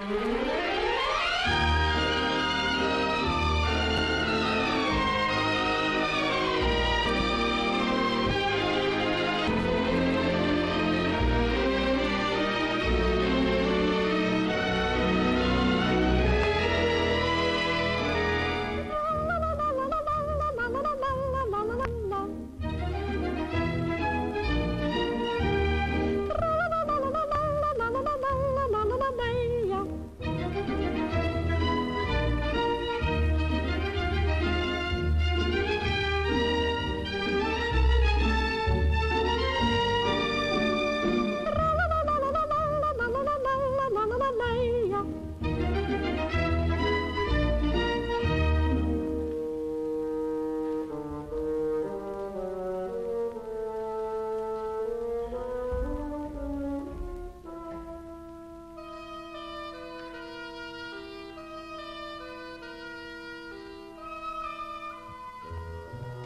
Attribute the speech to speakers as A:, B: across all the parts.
A: Mm-hmm.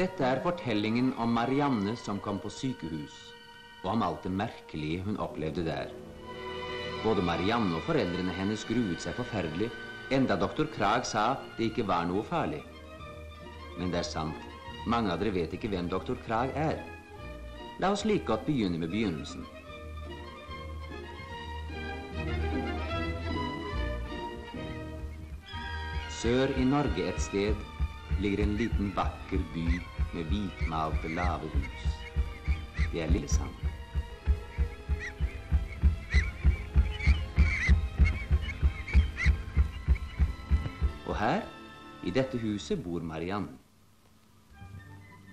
A: Dette er fortellingen om Marianne som kom på sykehus, og om alt det merkelige hun opplevde der. Både Marianne og foreldrene hennes gruet seg forferdelig, enda doktor Krag sa det ikke var noe farlig. Men det er sant, mange av dere vet ikke hvem doktor Krag er. La oss like godt begynne med begynnelsen. Sør i Norge et sted ligger en liten vakker by med hvitmalte, lave hus. Det er Lillesand. Og her, i dette huset, bor Marianne.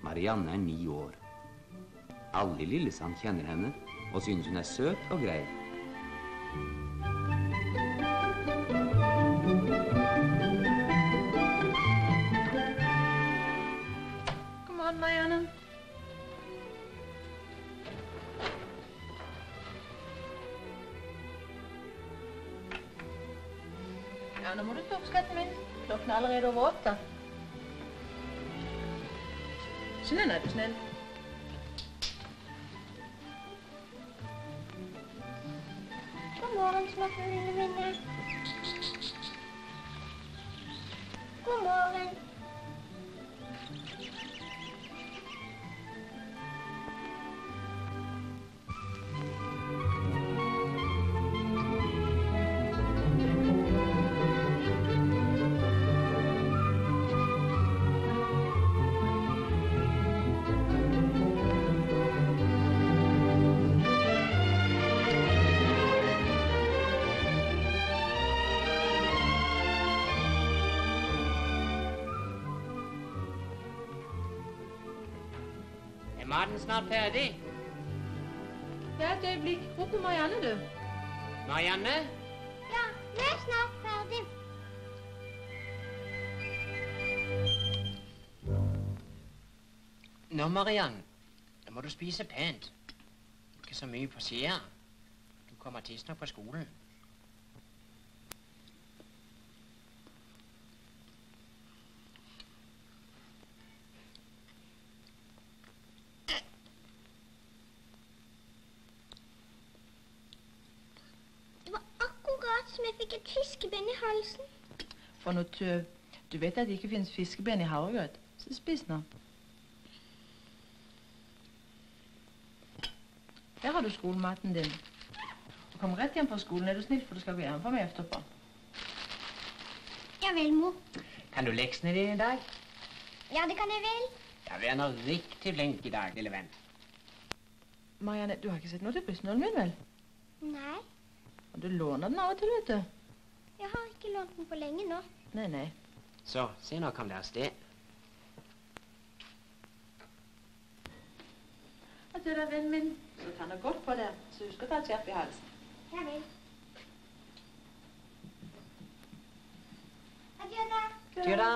A: Marianne er ni år. Alle i Lillesand kjenner henne og synes hun er søt og grei.
B: Klokken er allerede over åtte. Er
C: den snart ferdig?
B: Ja, et øyeblikk. Hvor er Marianne, du?
C: Marianne?
D: Ja, vi er snart ferdig.
C: Nå, Marianne. Nå må du spise pent. Ikke så mye på sida. Du kommer tidsnok på skolen.
D: Det var akkurat som jeg fikk et fiskeben i halsen.
B: For noe tøv. Du vet at det ikke finnes fiskeben i havregrøt. Så spis nå. Her har du skolematen din. Du kommer rett hjem fra skolen. Er du snill, for du skal gå hjem for meg etterpå.
D: Ja vel, mor.
C: Kan du leksene dine i dag?
D: Ja, det kan jeg vel.
C: Ja, vi er nå riktig flink i dag, lille venn.
B: Marianne, du har ikke sett noe til bussnålen min, vel?
D: Nei,
B: Og du låner den av og til, vet du.
D: jeg har ikke lånt den på lenge nå.
B: Nei, nei.
C: Så, se nå kom det av sted.
B: er da, vennen min. Så ta du godt på det. Så husk å ta et skjerf i halsen.
D: Ja vel. Adjø da.
C: Adjø da.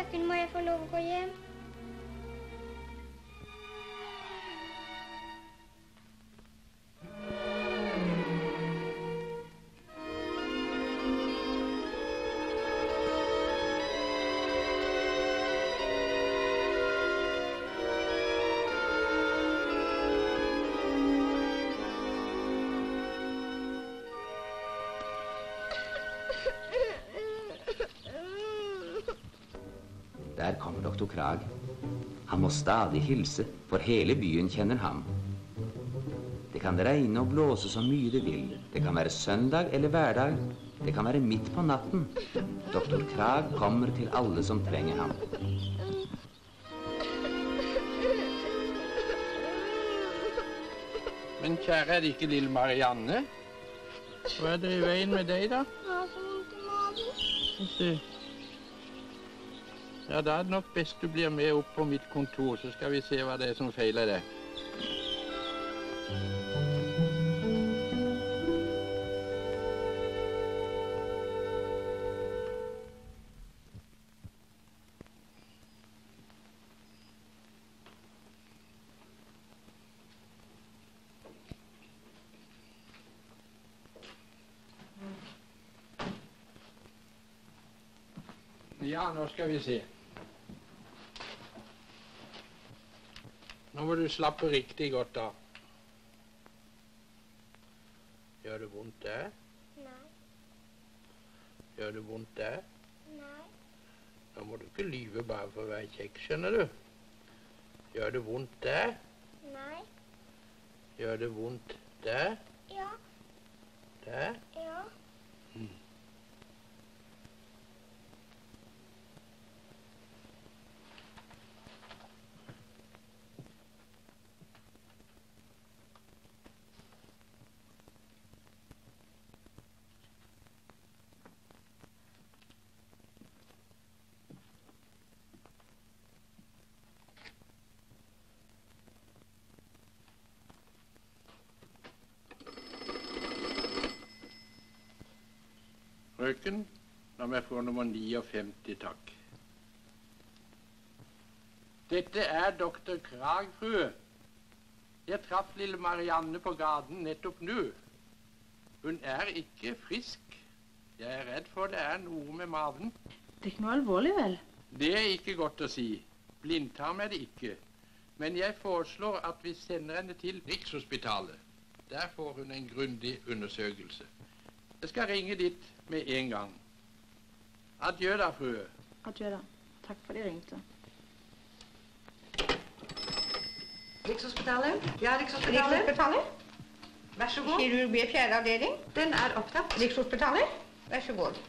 D: Frøken, må jeg få lov
A: må stadig hilse, for hele byen kjenner ham. Det kan regne og blåse så mye det vil. Det kan være søndag eller hverdag. Det kan være midt på natten. Doktor Krag kommer til alle som trenger ham.
E: Men kjære, er det ikke lille Marianne? Hva er det i veien med deg, da?
D: Jeg har så vondt i magen.
E: Ja, da er det nok best du blir med opp på mitt kontor, så skal vi se hva det er som feiler deg. Ja, nå skal vi se. Må du slappe riktig godt av. Gjør det vondt der?
D: Nei,
E: Gjør det vondt der?
D: nei,
E: Nå må du ikke lyve bare for å være kjekk, skjønner du. Gjør det vondt der?
D: nei,
E: Gjør det vondt der?
D: ja,
E: Der?
D: ja.
E: Frøken, la meg for nummer 59, takk. Dette er doktor Krag, frue. Jeg traff lille Marianne på gaten nettopp nå. Hun er ikke frisk. Jeg er redd for det er noe med maven.
B: Det er ikke noe alvorlig, vel?
E: Det er ikke godt å si. Blindtarm er det ikke. Men jeg foreslår at vi sender henne til Rikshospitalet. Der får hun en grundig undersøkelse. Jeg skal ringe dit med en gang. Adjø da, frue.
B: Adjø, da. Takk for de ringte.
F: Rikshospitalet? Ja, Rikshospitalet.
G: Rikshospitalet.
F: Vær så god.
G: Kirurg B, fjerde avdeling.
F: Den er opptatt.
G: Rikshospitalet. Vær så god.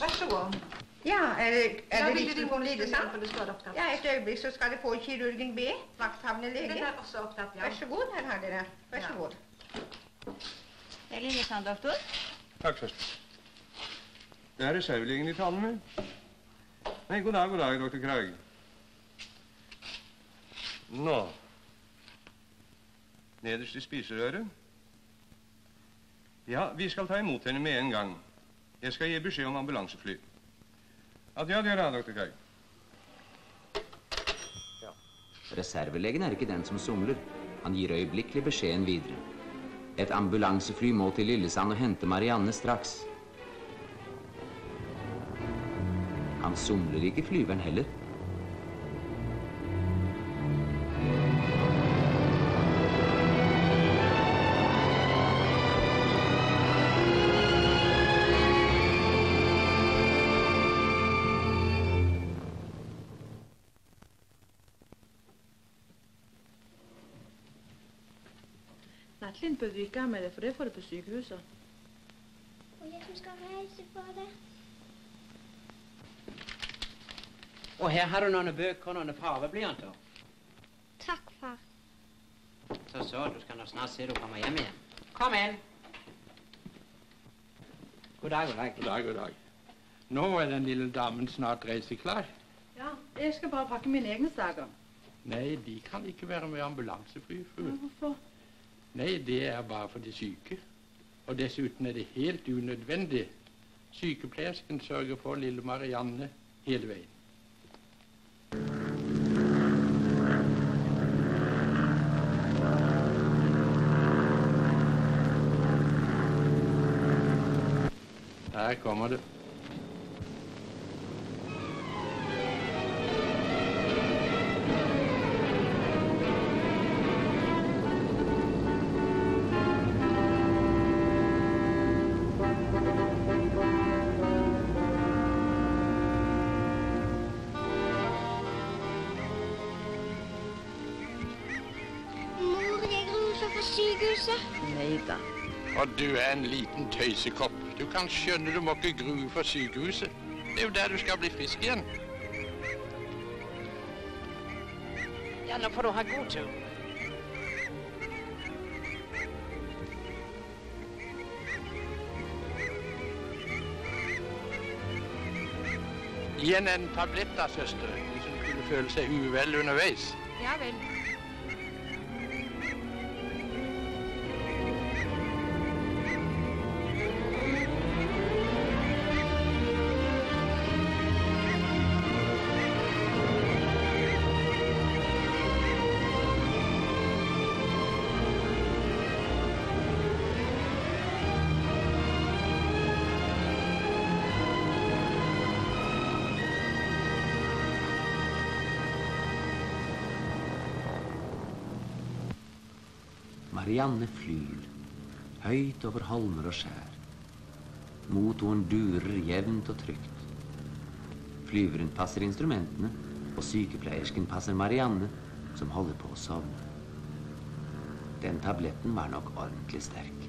F: Vær så god.
G: Ja, er det, er
F: Ja,
G: det
F: vil du
G: riktig
F: ringe
G: på
F: litt
G: lidelse?
F: det står.
G: Ja, et øyeblikk så skal du få kirurgen B, vakthavende
F: Den er også opptatt, ja.
G: Vær så god, her har dere. Vær så
F: Ja.
G: god.
H: Det er Lillesand, doktor.
I: Takk, søster. Det er reservelegen de taler med. Nei, god dag, god dag, doktor Krag. Nå. Nederst i spiserøret. Ja, vi skal ta imot henne med en gang. Jeg skal gi beskjed om ambulansefly. Adjø, adjø, doktor Krag.
A: Reservelegen er ikke den som somler. Han gir øyeblikkelig beskjeden videre. Et ambulansefly må til Lillesand og hente Marianne straks. Han somler ikke, flyveren heller.
B: Nattlind bør du ikke ha med deg, for det får du på sykehuset.
D: Og jeg som skal reise for det.
C: Og her har du noen bøker og noen fargeblyanter.
D: Takk, far.
C: Så så, du skal nå snart se du kommer hjem igjen. Kom inn. God dag, god dag.
E: God dag, god dag. Nå er den lille damen snart reiseklar.
B: Ja, jeg skal bare pakke mine egne saker.
E: Nei, de kan ikke være med ambulansefly, Ja,
B: Hvorfor?
E: Nei, det er bare for de syke. Og dessuten er det helt unødvendig. Sykepleiersken sørger for lille Marianne hele veien. Her kommer du.
D: Mor, jeg ruser meg sykehuset.
B: Nei da.
E: Og du er en liten tøysekopp. Du kan skjønne du må ikke grue for sykehuset. Det er jo der du skal bli frisk igjen.
C: Ja, nå får du ha god tur.
E: Gi henne en tablett da, søster, hvis hun skulle føle seg uvel underveis.
B: Ja vel.
A: Marianne flyr, høyt over holmer og skjær. Motoren durer jevnt og trygt. Flyveren passer instrumentene, og sykepleiersken passer Marianne, som holder på å sovne. Den tabletten var nok ordentlig sterk.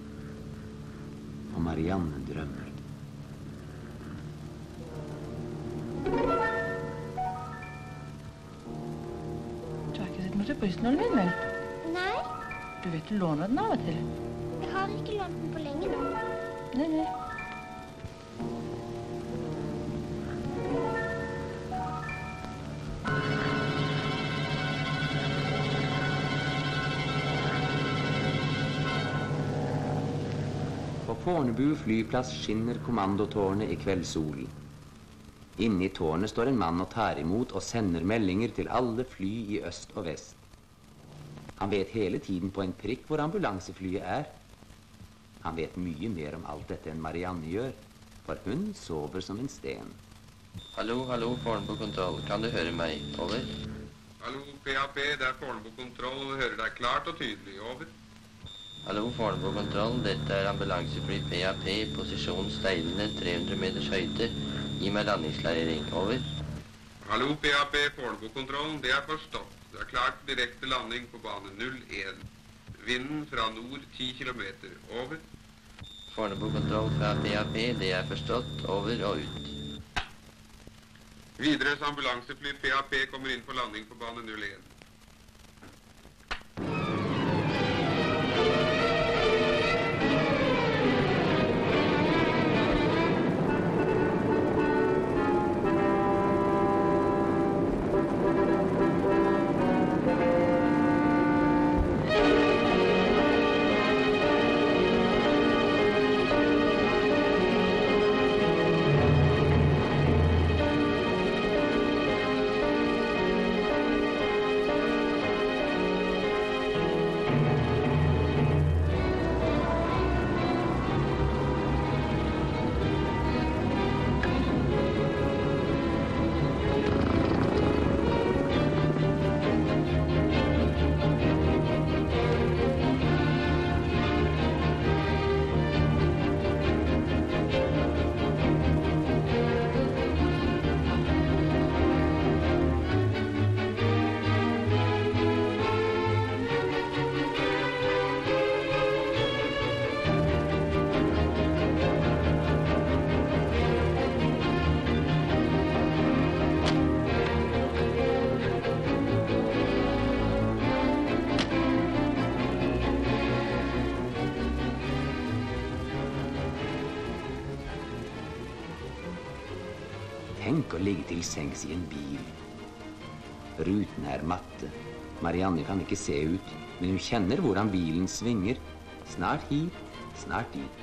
A: Og Marianne drømmer.
B: Du har ikke sett noe til min, vel? Du vet du låner den av og til.
D: jeg har ikke lånt den på lenge nå.
B: Nei, nei.
A: På Fornebu flyplass skinner kommandotårnet i kveldssolen. Inne i tårnet står en mann og tar imot og sender meldinger til alle fly i øst og vest. Han vet hele tiden på en prikk hvor ambulanseflyet er. Han vet mye mer om alt dette enn Marianne gjør, for hun sover som en sten.
J: Hallo, hallo, Fornebu kontroll. Kan du høre meg? Over.
I: Hallo, PAP, det er Fornebu kontroll. Hører deg klart og tydelig. Over.
J: Hallo, Fornebu kontroll. Dette er ambulansefly PAP, posisjon steilende 300 meters høyde. Gi meg landingsklarering. Over.
I: Hallo, PAP, Fornebu kontroll. Det er forstått. Det er klart direkte landing på bane 01. Vinden fra nord 10 km. Over.
J: Fornebu kontroll fra PAP. Det er forstått. Over og ut.
I: Widerøes ambulansefly PAP kommer inn på landing på bane 01.
A: Tenk å ligge til sengs i en bil. Rutene er matte. Marianne kan ikke se ut, men hun kjenner hvordan bilen svinger. Snart hit, snart dit.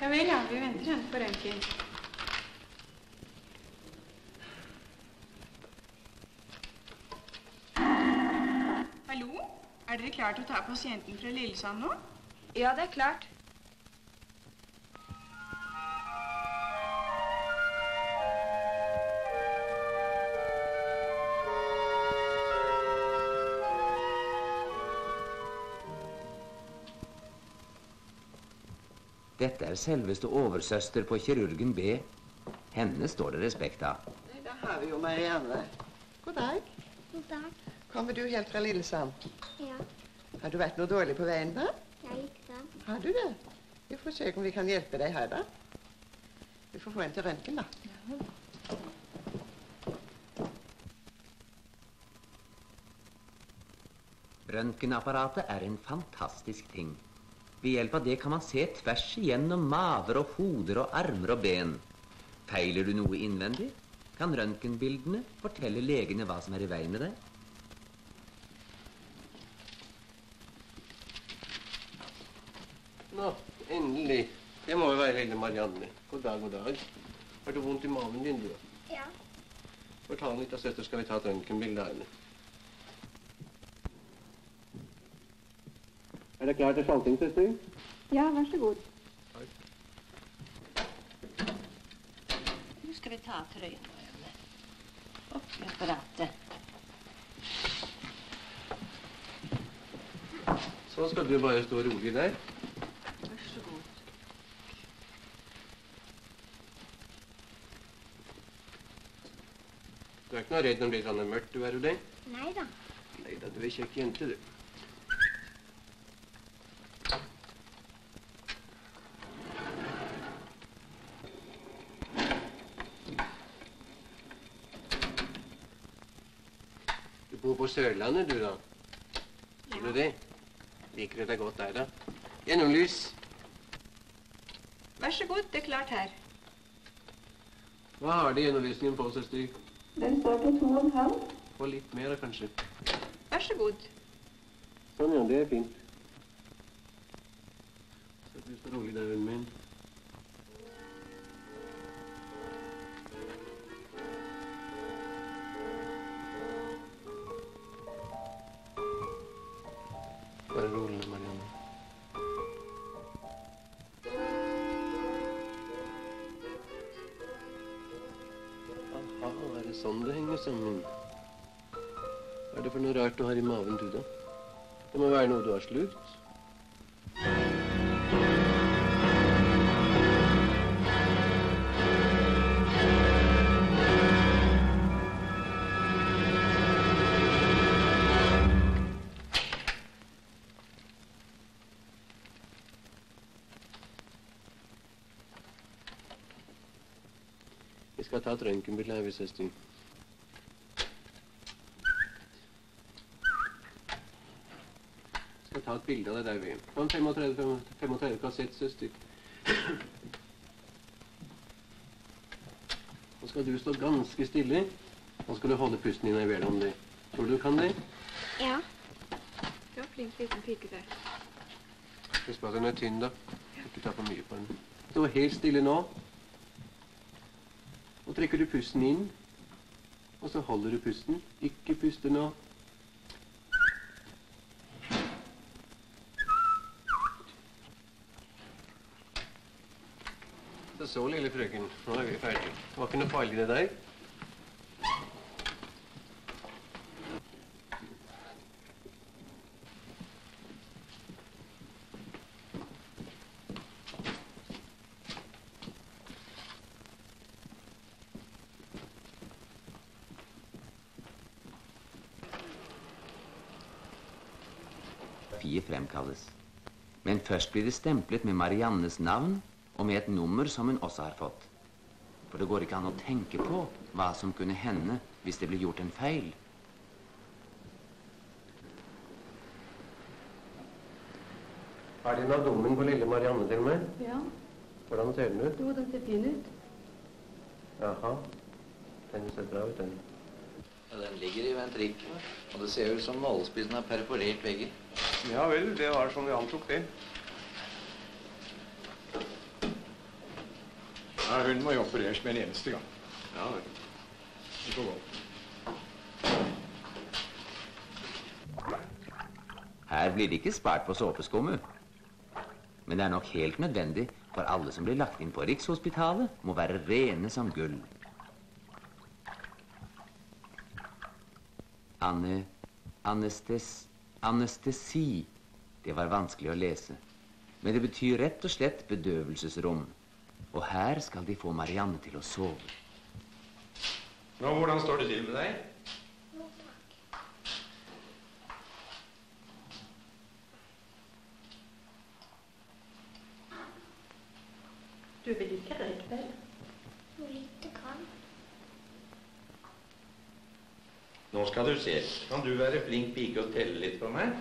K: Ja vel, ja. Vi venter henne på røntgen. Hallo? Er dere klare til å ta pasienten fra Lillesand nå?
F: Ja, det er klart.
A: Dette er selveste oversøster på kirurgen B. Henne står det respekt av.
L: Nei, Da har vi jo Marianne. God dag.
D: God dag.
L: Kommer du helt fra Lillesand?
D: Ja,
L: Har du vært noe dårlig på veien, da?
D: jeg ikke da.
L: Har du det? Vi får se om vi kan hjelpe deg her, da. Vi får få en til røntgen, da.
A: Røntgenapparatet er en fantastisk ting. Ved hjelp av det kan man se tvers igjennom maver og hoder og armer og ben. Feiler du noe innvendig, kan røntgenbildene fortelle legene hva som er i veien med deg.
M: Nå, endelig. Det må jo være lille Marianne. God dag, god dag. Har du vondt i maven din, du?
D: Ja.
M: Fortal litt av søster, skal vi ta et røntgenbilde av henne. Er det klart til salting, søster?
K: Ja, vær så god.
H: Nå skal vi ta trøyen vår. Opp i apparatet.
M: Så skal du bare stå rolig der.
H: Vær så god.
M: Du er ikke noe redd når det blir sånn mørkt, du er jo det?
D: Nei da.
M: Nei da, du er kjekk jente, du. På Sørlandet, du, da? Gjør du det? Liker du deg godt der, da? Gjennomlys.
K: Vær så god, det er klart her.
M: Hva har de gjennomlysningen på, søster?
K: Den står på to og en halv.
M: Få litt mer, kanskje.
K: Vær så god.
M: Sånn, ja. Det er fint. Sett ut så rolig der, vennen min. Aha, er det sånn det henger sammen? Hva er det for noe rart du har i maven, du, da? Det må være noe du har slukt. Røntgenbilde her, vi, søster. skal ta et bilde av det der, vi. Sånn 35, 35 kassett, søster. Nå skal du stå ganske stille. Nå skal du holde pusten din om det. Tror du du kan det?
D: Ja.
K: Du var flink liten pike der.
M: Husk på at den er tynn, da. Ikke ta for mye på den. Stå helt stille nå. Trekker du pusten inn. Og så holder du pusten. Ikke puste nå. Så så, lille frøken. Nå er vi ferdige. Det var ikke noe farlig, det der.
A: Fie fremkalles. Men først blir det stemplet med Mariannes navn og med et nummer som hun også har fått. For det går ikke an å tenke på hva som kunne hende hvis det ble gjort en feil.
M: Har de av dommen på lille Marianne til meg?
K: Ja.
M: Hvordan ser den ut?
K: Jo, den ser fin ut.
M: Jaha. Den ser bra ut, den.
N: Ja, den ligger i ventrikken, og det ser ut som nålespissen har perforert veggen.
M: Ja vel, det var som vi antok det.
O: Ja, hun må jo opereres med en eneste gang.
M: Ja vel.
O: Det får gå.
A: Her blir det ikke spart på såpeskummet. Men det er nok helt nødvendig, for alle som blir lagt inn på Rikshospitalet, må være rene som gull. Anne... Anestes... Anestesi. Det var vanskelig å lese. Men det betyr rett og slett bedøvelsesrom. Og her skal de få Marianne til å sove.
O: Nå, hvordan står det til med deg?
F: Du vil ikke røyke, vel?
P: Nå skal du se. Kan du være flink pike og telle litt for meg?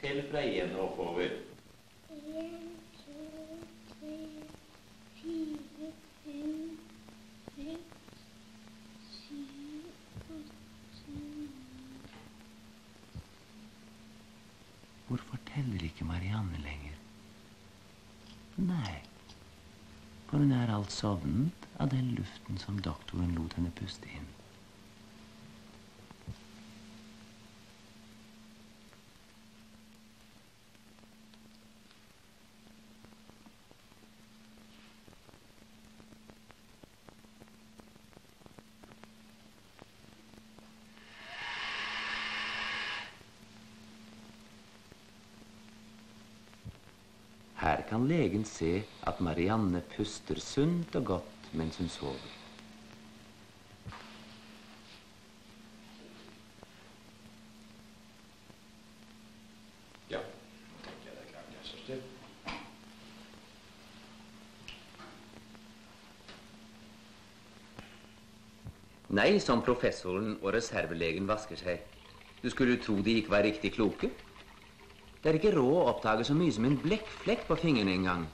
P: Tell fra én og oppover.
D: En, to, tre, fire, fem, seks, syv, åtte,
A: Hvorfor teller ikke Marianne lenger? Nei, for hun er alt sovnet av den luften som doktoren lot henne puste inn. Her kan legen se at Marianne puster sunt og godt mens hun sover.
O: Ja. Tenker jeg det er klart, jeg, søster.
A: Nei, som professoren og reservelegen vasker seg. Du skulle tro de ikke var riktig kloke. Det er ikke råd å oppdage så mye som en blekkflekk på fingrene engang.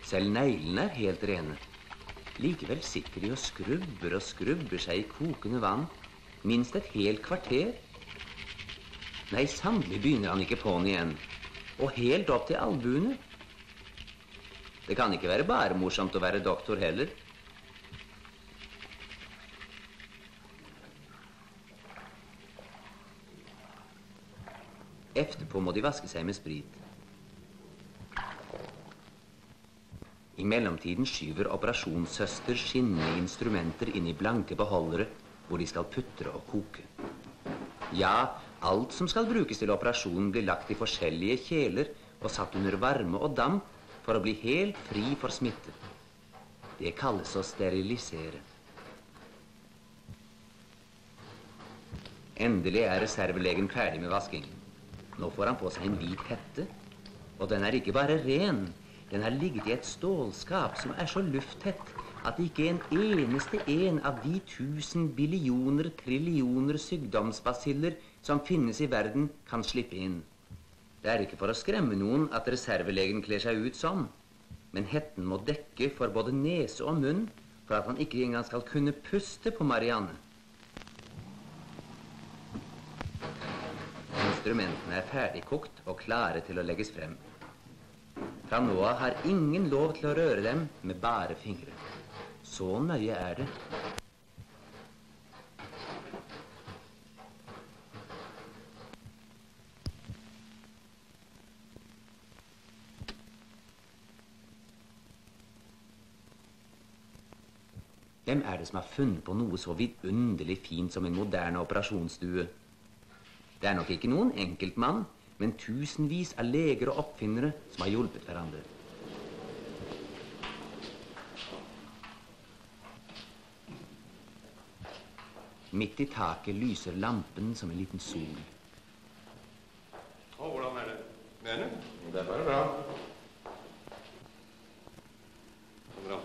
A: Selv neglene er helt rene. Likevel sitter de og skrubber og skrubber seg i kokende vann minst et helt kvarter. Nei, sannelig begynner han ikke på'n igjen. Og helt opp til albuene. Det kan ikke være bare morsomt å være doktor heller. Efterpå må de vaske seg med sprit. I mellomtiden skyver operasjonssøster skinnende instrumenter inn i blanke beholdere hvor de skal putre og koke. Ja, alt som skal brukes til operasjonen blir lagt i forskjellige kjeler og satt under varme og damp for å bli helt fri for smitte. Det kalles å sterilisere. Endelig er reservelegen ferdig med vaskingen. Nå får han på seg en hvit hette. Og den er ikke bare ren. Den har ligget i et stålskap som er så lufttett at ikke en eneste en av de tusen billioner, trillioner sykdomsbasiller som finnes i verden, kan slippe inn. Det er ikke for å skremme noen at reservelegen kler seg ut sånn. Men hetten må dekke for både nese og munn for at han ikke engang skal kunne puste på Marianne. Instrumentene er ferdigkokt og klare til å legges frem. Fra nå av har ingen lov til å røre dem med bare fingre. Så nøye er det. Hvem er det som har funnet på noe så vidunderlig fint som en moderne operasjonsstue? Det er nok ikke noen enkeltmann, men tusenvis av leger og oppfinnere som har hjulpet hverandre. Midt i taket lyser lampen som en liten sol.
O: Og hvordan er det? Mener du? Det er bare bra. Så bra.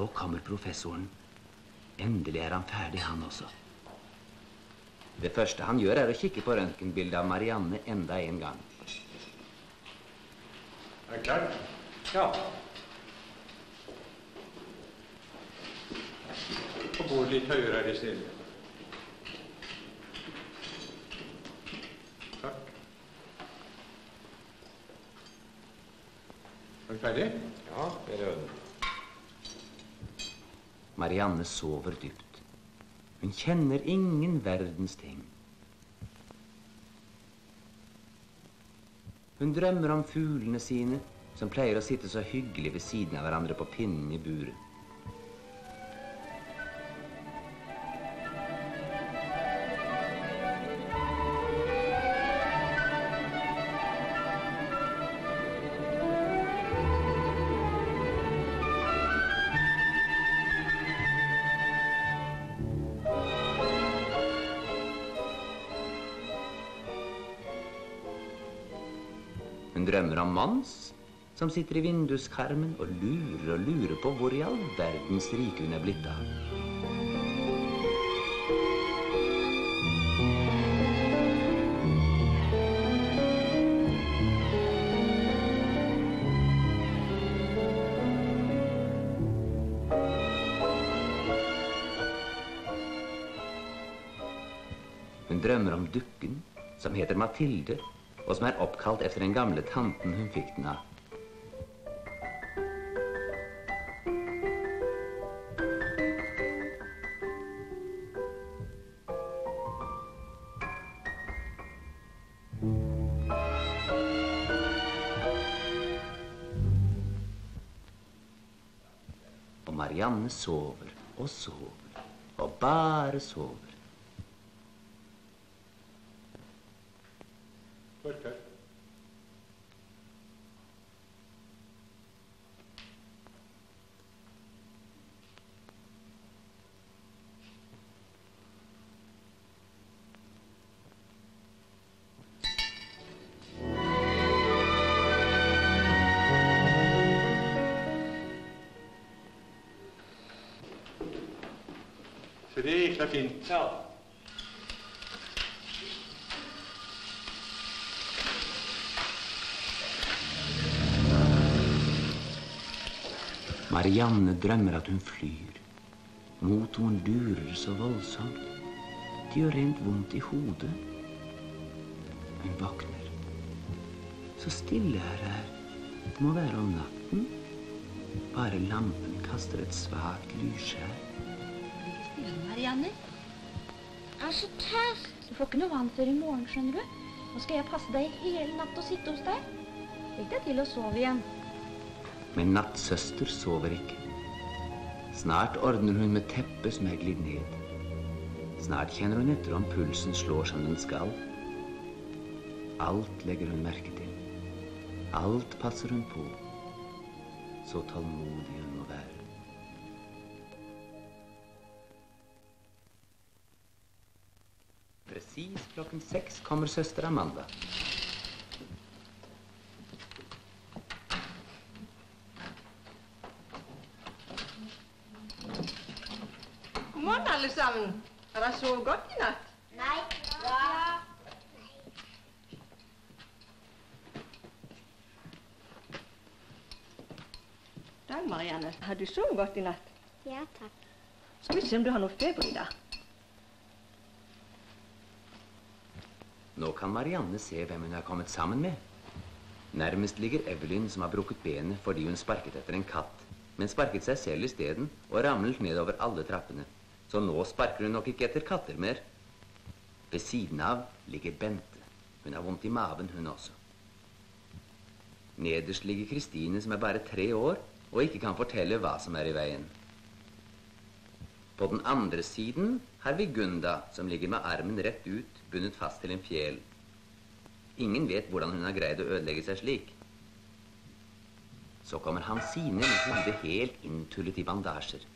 A: Nå kommer professoren. Endelig er han ferdig, han også. Det første han gjør, er å kikke på røntgenbildet av Marianne enda en gang.
P: Er det klart? Ja. På bordet litt høyere her i stedet. Takk. Er du ferdig? Ja, det er det.
A: Marianne sover dypt. Hun kjenner ingen verdens ting. Hun drømmer om fuglene sine, som pleier å sitte så hyggelig ved siden av hverandre på pinnen i buret. Hun drømmer om Mons, som sitter i vinduskarmen og lurer og lurer på hvor i all verdens rike hun er blitt av. Hun drømmer om dukken, som heter Mathilde, og som er oppkalt efter den gamle tanten hun fikk den av. Og Marianne sover og sover og bare sover.
P: Det gikk da fint. Ja.
A: Marianne drømmer at hun flyr. Motoren durer så voldsomt. Det gjør rent vondt i hodet. Hun våkner. Så stille er det her. Det må være om natten. Bare lampen kaster et svakt lysskjær.
D: Marianne. Jeg er så tøst. Du får ikke noe vann før i morgen, skjønner du. Nå skal jeg passe deg hele natt og sitte hos deg. Legg deg til og sov igjen.
A: Men nattsøster sover ikke. Snart ordner hun med teppet som er glidd ned. Snart kjenner hun etter om pulsen slår som den skal. Alt legger hun merke til. Alt passer hun på. Så tålmodig hun seks kommer søster Amanda.
G: God morgen, alle sammen. Har dere sovet godt i natt?
D: Nei. Ja.
F: Dag, Marianne. Har du sovet godt i natt?
D: Ja, takk.
F: Skal vi se om du har noe feber i dag.
A: Nå kan Marianne se hvem hun er kommet sammen med. Nærmest ligger Evelyn, som har brukket benet fordi hun sparket etter en katt, men sparket seg selv isteden og ramlet nedover alle trappene. Så nå sparker hun nok ikke etter katter mer. Ved siden av ligger Bente. Hun har vondt i maven, hun også. Nederst ligger Kristine, som er bare tre år og ikke kan fortelle hva som er i veien. På den andre siden har vi Gunda, som ligger med armen rett ut, bundet fast til en fjell. Ingen vet hvordan hun har greid å ødelegge seg slik. Så kommer Hansine med hodet helt inntullet i bandasjer.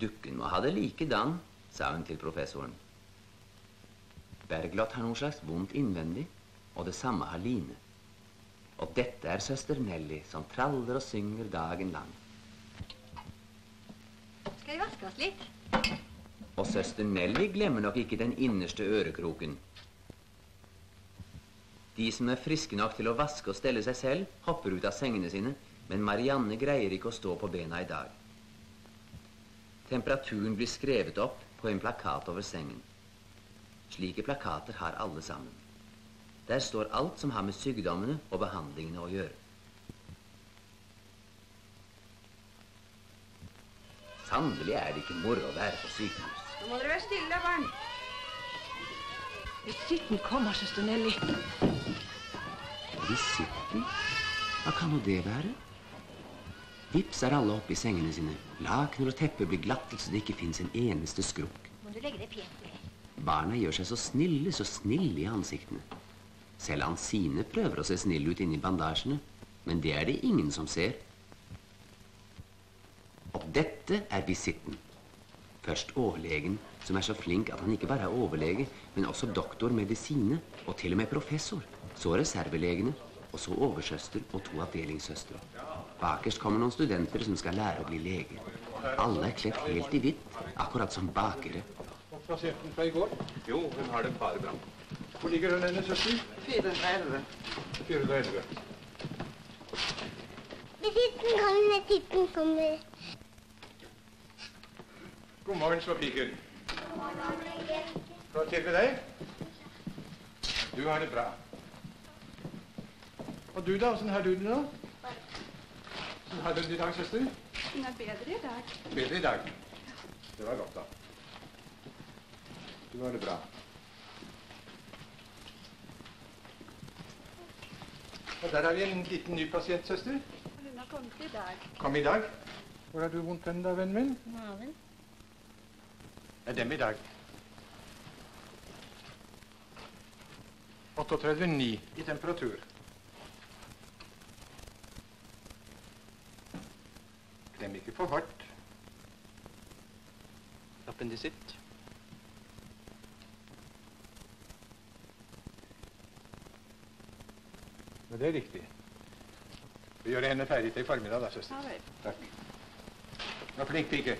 A: Dukken må ha det likedan, sa hun til professoren. Bergljot har noe slags vondt innvendig, og det samme har Line. Og dette er søster Nelly, som traller og synger dagen lang.
D: Skal vi vaske oss litt?
A: Og søster Nelly glemmer nok ikke den innerste ørekroken. De som er friske nok til å vaske og stelle seg selv, hopper ut av sengene sine, men Marianne greier ikke å stå på bena i dag. Temperaturen blir skrevet opp på en plakat over sengen. Slike plakater har alle sammen. Der står alt som har med sykdommene og behandlingene å gjøre. Sannelig er det ikke moro å være på sykehus.
F: Nå må dere være stille, barn.
B: Visitten kommer, søster Nelly.
A: Visitten? Hva kan nå det være? Vips er alle oppe i sengene sine. Lakener og tepper blir glattet så det ikke fins en eneste skrukk.
Q: Må du legge deg pent ned?
A: Barna gjør seg så snille, så snille i ansiktene. Selv Ansine prøver å se snille ut inni bandasjene, men det er det ingen som ser. Og dette er visitten. Først overlegen, som er så flink at han ikke bare er overlege, men også doktor medisine, og til og med professor. Så reservelegene, og så oversøster og to avdelingssøstre. Bakerst kommer noen studenter som skal lære å bli leger. Alle er kledd helt i hvitt, akkurat som bakere.
R: Og pasienten fra i går? Jo, hun har det bare bra. Hvor ligger hun henne, søster?
L: 411.
R: 411.
D: Visitten kommer, titten kommer.
R: God morgen, Sofiken. Hva til med deg? Du har det bra. Og du, da? Åssen har du det nå? Åssen har du det i dag, søster?
K: Den er bedre i dag.
R: Bedre i dag. Det var godt, da. Du har det bra. Og der har vi en liten ny pasient, søster.
K: Hun har kommet i dag.
R: Kom i dag. Hvor har du vondt hen, da, vennen min?
Q: Maven.
R: Det er dem i dag. 38,9 i temperatur. Klem ikke for hardt.
M: Appendisitt.
R: Men det er riktig. Vi gjør henne ferdig til i formiddag, da, søster. Takk. Vær flink pike.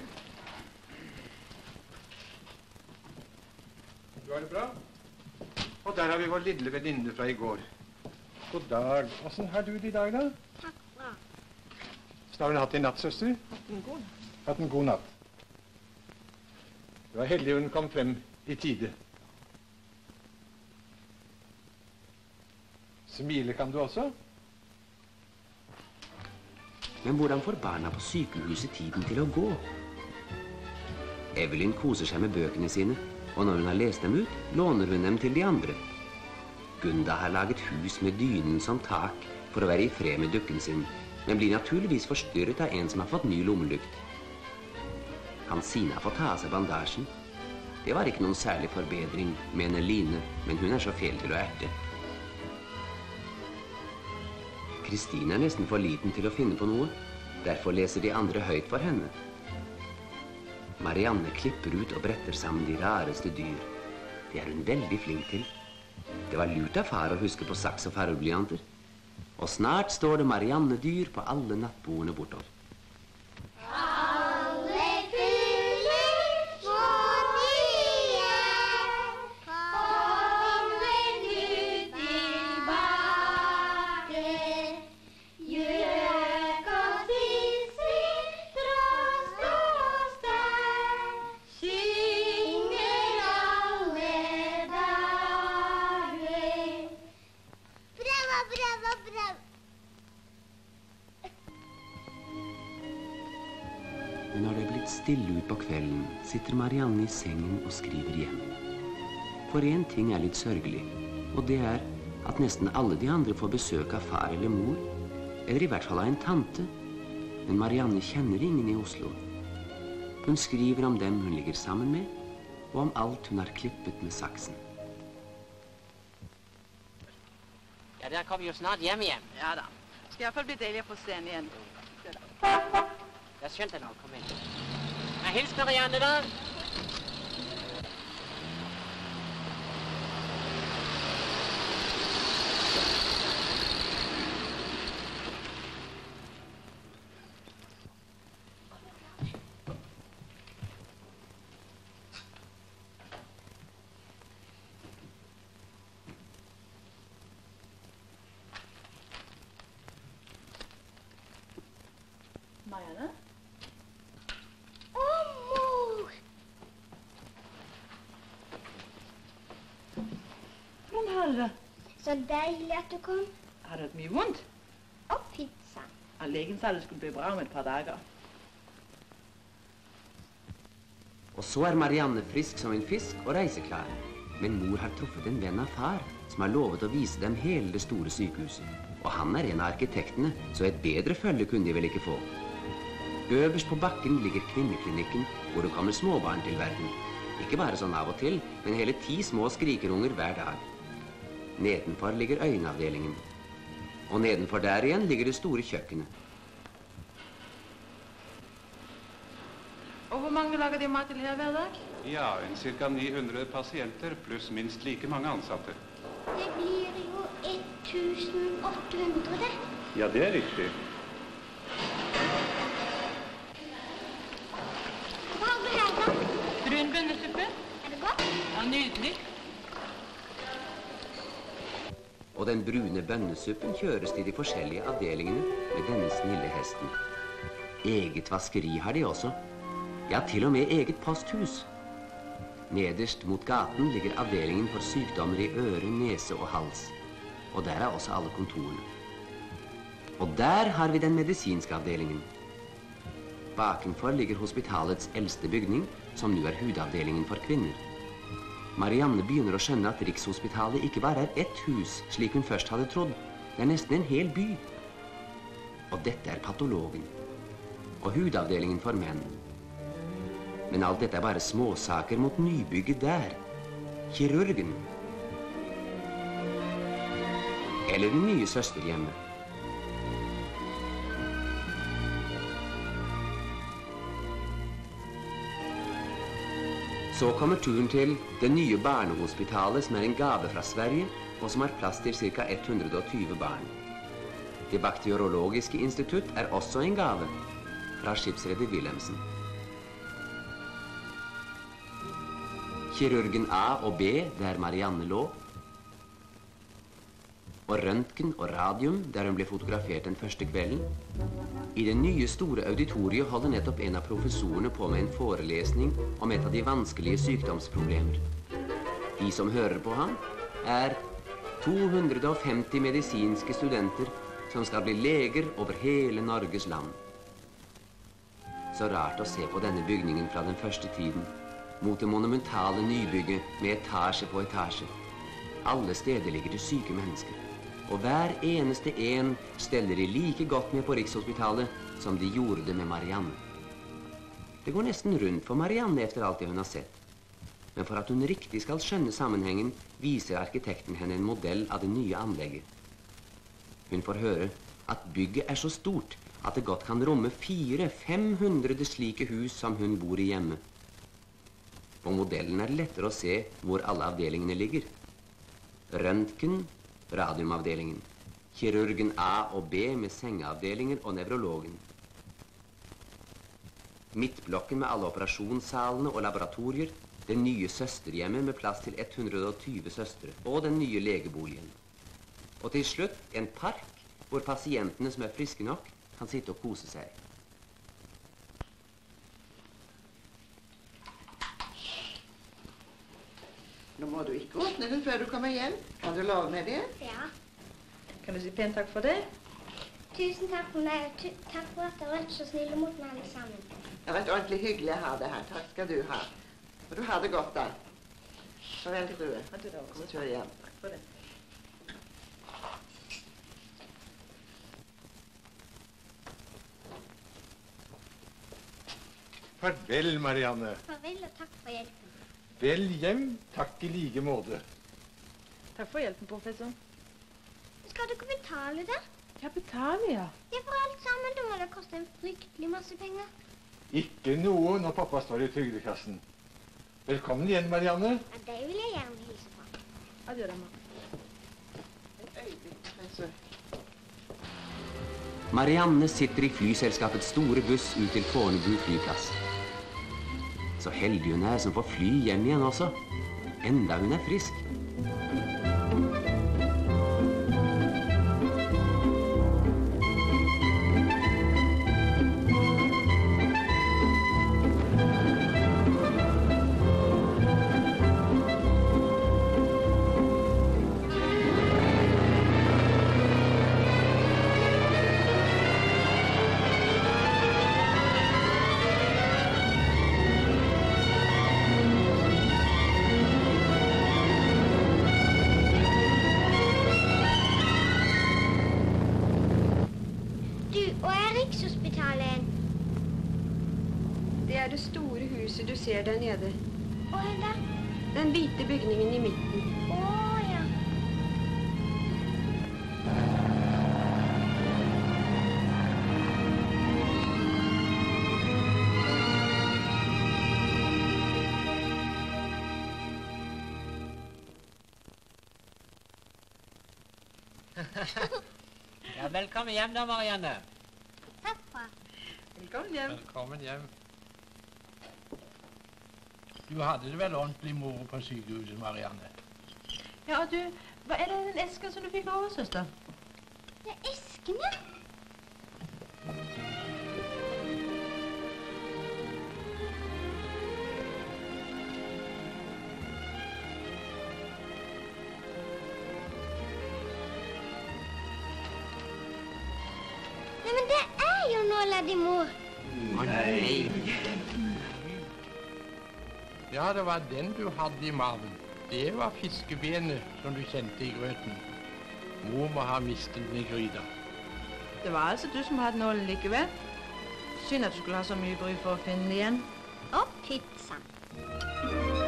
R: Du har det bra? Og der har vi vår lille venninne fra i går. God dag. Åssen har du det i dag, da?
D: Takk bra.
R: Åssen har hun hatt det i natt, søster?
K: Hatt en god natt.
R: Hatt en god natt. Du var heldig hun kom frem i tide. Smile kan du også?
A: Men hvordan får barna på sykehuset tiden til å gå? Evelyn koser seg med bøkene sine, og når hun har lest dem ut, låner hun dem til de andre. Gunda har laget hus med dynen som tak for å være i fred med dukken sin, men blir naturligvis forstyrret av en som har fått ny lommelykt. Hansina får ta av seg bandasjen. Det var ikke noen særlig forbedring, mener Line, men hun er så fel til å erte. Kristine er nesten for liten til å finne på noe. Derfor leser de andre høyt for henne. Marianne klipper ut og bretter sammen de rareste dyr. Det er hun veldig flink til. Det var lurt av far å huske på saks og fargeblyanter. Og snart står det Marianne-dyr på alle nattbordene bortover. Kvelden, sitter Marianne i sengen og skriver igjen. For én ting er litt sørgelig, og det er at nesten alle de andre får besøk av far eller mor, eller i hvert fall av en tante. Men Marianne kjenner ingen i Oslo. Hun skriver om dem hun ligger sammen med, og om alt hun har klippet med saksen.
C: Ja, der kommer jo snart hjem igjen.
K: Ja da. Skal iallfall bli deilig å få se henne igjen.
C: Jeg skjønte nå. Kom inn. Ja, hils Marianne, da.
B: Marianne?
S: Å, mor!
B: Hvordan har du det?
S: Så deilig at du kom.
B: Har du hatt mye vondt?
S: Og pizza.
B: Ja, Legen sa det skulle bli bra om et par dager.
A: Og så er Marianne frisk som en fisk og reiseklar. Men mor har truffet en venn av far, som har lovet å vise dem hele det store sykehuset. Og han er en av arkitektene, så et bedre følge kunne de vel ikke få. Øverst på bakken ligger kvinneklinikken, hvor det kommer småbarn til verden. Ikke bare sånn av og til, men hele ti små skrikerunger hver dag. Nedenfor ligger øyenavdelingen. Og nedenfor der igjen ligger det store kjøkkenet.
B: Og hvor mange lager de mat til her hver dag?
T: Ja, en ca. 900 pasienter pluss minst like mange ansatte.
S: Det blir jo 1800.
T: Ja, det er riktig.
S: Hva har du her, da?
B: Brun bønnesuppe.
S: Er det godt?
B: Ja, nydelig.
A: Og den brune bønnesuppen kjøres til de forskjellige avdelingene med denne snille hesten. Eget vaskeri har de også. Ja, til og med eget posthus. Nederst mot gaten ligger avdelingen for sykdommer i øre, nese og hals. Og der er også alle kontorene. Og der har vi den medisinske avdelingen. Bakenfor ligger hospitalets eldste bygning, som nå er hudavdelingen for kvinner. Marianne begynner å skjønne at Rikshospitalet ikke bare er ett hus, slik hun først hadde trodd. Det er nesten en hel by. Og dette er patologen. Og hudavdelingen for menn. Men alt dette er bare småsaker mot nybygget der. Kirurgen. Eller det nye søsterhjemmet. Så kommer turen til det nye barnehospitalet, som er en gave fra Sverige, og som har plass til ca. 120 barn. Det bakteriologiske institutt er også en gave fra skipsreder Wilhelmsen. Kirurgen A og B, der Marianne lå. Og røntgen og radium, der hun ble fotografert den første kvelden. I det nye, store auditoriet holder nettopp en av professorene på med en forelesning om et av de vanskelige sykdomsproblemer. De som hører på ham, er 250 medisinske studenter som skal bli leger over hele Norges land. Så rart å se på denne bygningen fra den første tiden, mot det monumentale nybygget med etasje på etasje. Alle steder ligger det syke mennesker. Og hver eneste en steller de like godt med på Rikshospitalet som de gjorde det med Marianne. Det går nesten rundt for Marianne efter alt det hun har sett. Men for at hun riktig skal skjønne sammenhengen, viser arkitekten henne en modell av det nye anlegget. Hun får høre at bygget er så stort at det godt kan romme 400-500 slike hus som hun bor i hjemme. På modellen er det lettere å se hvor alle avdelingene ligger. Røntgen, radiumavdelingen. Kirurgen A og B med sengeavdelinger og nevrologen. Midtblokken med alle operasjonssalene og laboratorier. Det nye søsterhjemmet med plass til 120 søstre. Og den nye legeboligen. Og til slutt en park hvor pasientene som er friske nok, kan sitte og kose seg.
L: Nå må du ikke åpne den før du kommer hjem. Kan du love meg det?
S: Ja.
B: Kan du si pent takk for det?
S: Tusen takk for meg. og Takk for at dere har vært så snille mot meg alle sammen.
L: Det har vært ordentlig hyggelig å ha deg her. Takk skal du ha. Og du har det godt, da. Farvel, frue. Kom og kjør hjem.
B: Takk for det.
R: Farvel, Marianne.
S: Farvel og takk for hjelpen.
R: Vel hjem. Takk i like måte.
B: Takk for hjelpen, professor.
S: Skal du ikke betale det?
B: Ja, betale, ja.
S: Ja, for alt sammen. Det må da koste en fryktelig masse penger.
R: Ikke noe når pappa står i trygdekassen. Velkommen igjen, Marianne.
S: Ja, det vil jeg gjerne hilse på.
B: Adjø, mamma.
L: Et øyeblikk, professor.
A: Marianne sitter i flyselskapets store buss ut til Fornebu flyplass. Så heldig hun er som får fly hjem igjen også. Enda hun er frisk.
D: Ja,
C: velkommen hjem da, Marianne.
D: Pappa.
U: Velkommen hjem.
E: Velkommen hjem. Du hadde det vel ordentlig moro på sykehuset, Marianne?
B: Ja, og du, hva er det den esken som du fikk over, søster?
D: Det er esken, ja.
E: Var den du hadde i maven. Det var fiskebenet som du kjente i grøten. Mor må ha mistet den i gryta.
B: Det var altså du som hadde nålen likevel. Synd at du skulle ha så mye bry for å finne den igjen.
D: Og sann.